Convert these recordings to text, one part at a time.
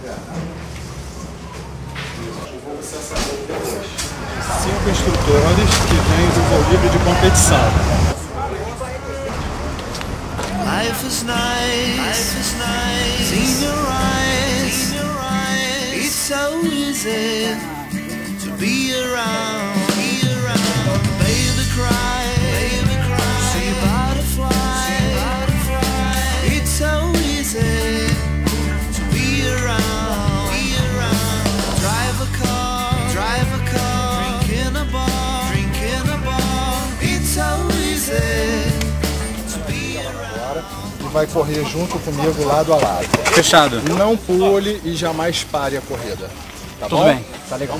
Cinco instrutores que vêm do Bolívia de competição. Life is nice, life is nice. In your eyes, in your eyes. It's so easy to be around. vai correr junto comigo lado a lado. Fechado. Não pule e jamais pare a corrida. Tá Tudo bom? bem. Tá legal.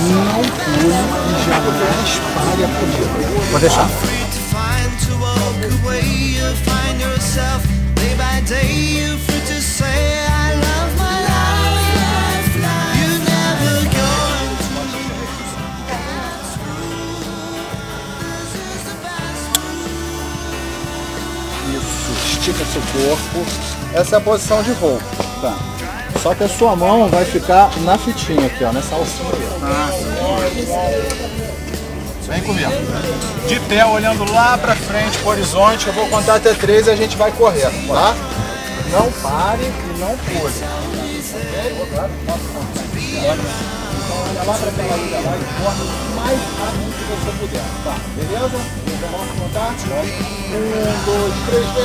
Não pule espalha a poeira. A. Vou deixar. Isso, estica seu corpo. Essa é a posição de voo. Tá. Só que a sua mão vai ficar na fitinha aqui, ó, nessa alcinha aqui. Ah, Vem comigo. De pé, olhando lá pra frente, pro horizonte. Eu vou contar até três e a gente vai correr, tá? Não pare e não pule. Olha lá pra aquela liga lá e corre o mais rápido que você puder. Tá, beleza? Vamos contar? Um, dois, três, vem,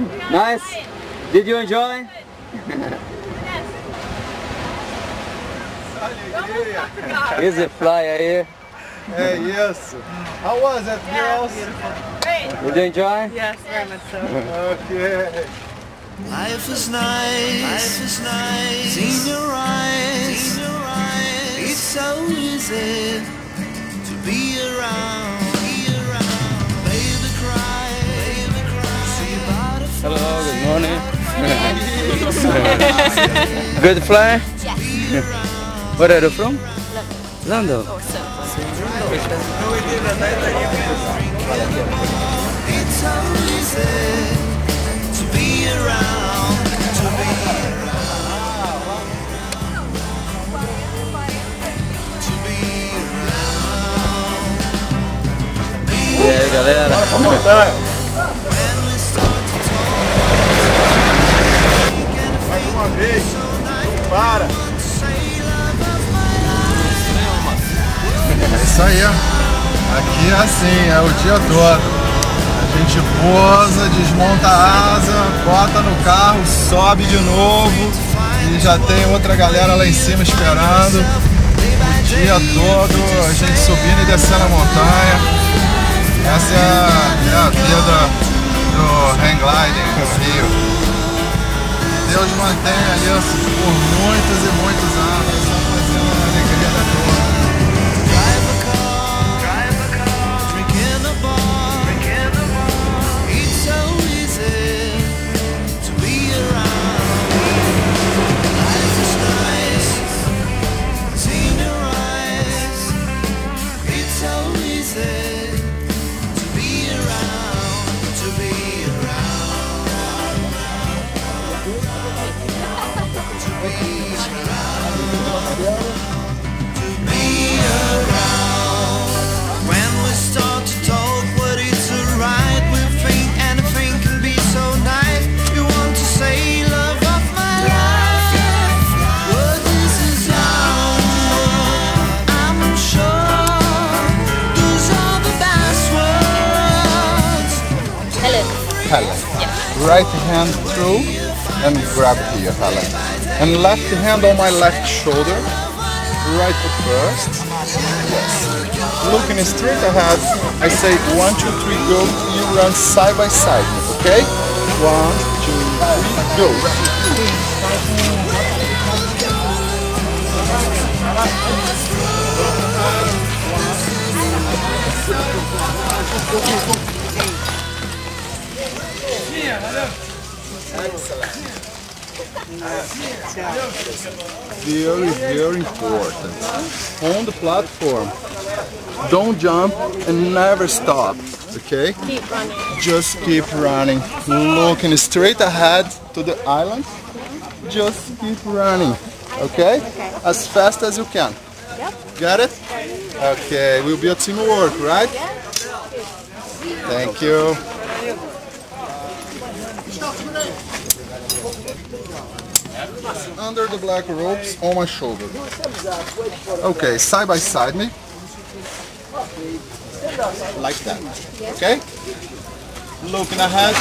Nice. Did you enjoy? Easy fly aí. É isso. How was it, girls? Great. Did you enjoy? Yes, very much so. Okay. Life is nice. Life is nice. In your eyes. In your eyes. It's so easy Hello, good morning. Good fly? Where are you from? London. It's so easy to be around. Para. É isso aí. Aqui é assim, é o dia todo. A gente pousa, desmonta a asa, bota no carro, sobe de novo e já tem outra galera lá em cima esperando. O dia todo, a gente subindo e descendo a montanha. Essa é a, é a vida do hang gliding, fio. Deus mantenha isso por muitos e muitos anos, Helen. Right hand through and grab here, Helen. And left hand on my left shoulder. Right foot first. Yes. Looking straight ahead. I say one, two, three, go. You run side by side. Okay? One, two, three, go. Very, very important. On the platform, don't jump and never stop. Okay? Keep running. Just keep running, looking straight ahead to the island. Just keep running. Okay? As fast as you can. Yep. Got it? Okay, we'll be a teamwork, right? Thank you. Under the black ropes on my shoulder. Okay, side by side me. Like that. Okay? Looking ahead.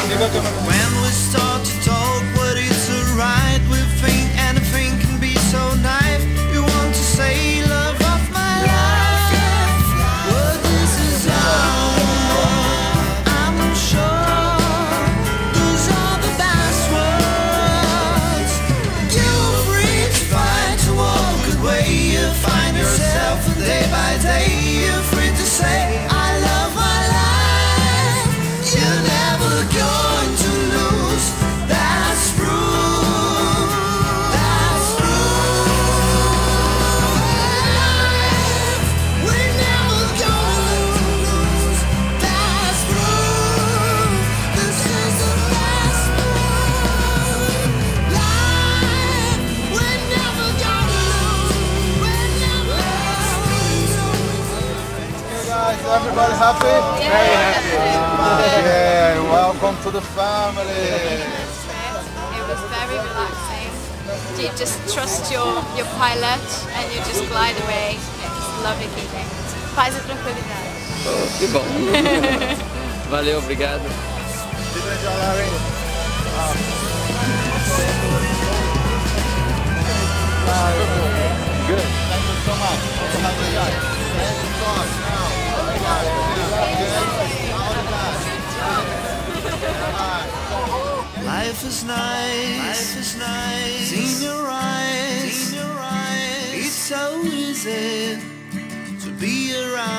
Everybody happy? Very happy. Okay, welcome to the family. It was very relaxing. You just trust your, your pilot and you just glide away. It's lovely feeling. Paz e tranquilidade. Oh, que bom. Valeu, obrigado. Good. Life is nice. Life is nice. In your eyes. In your eyes. It's so easy to be around.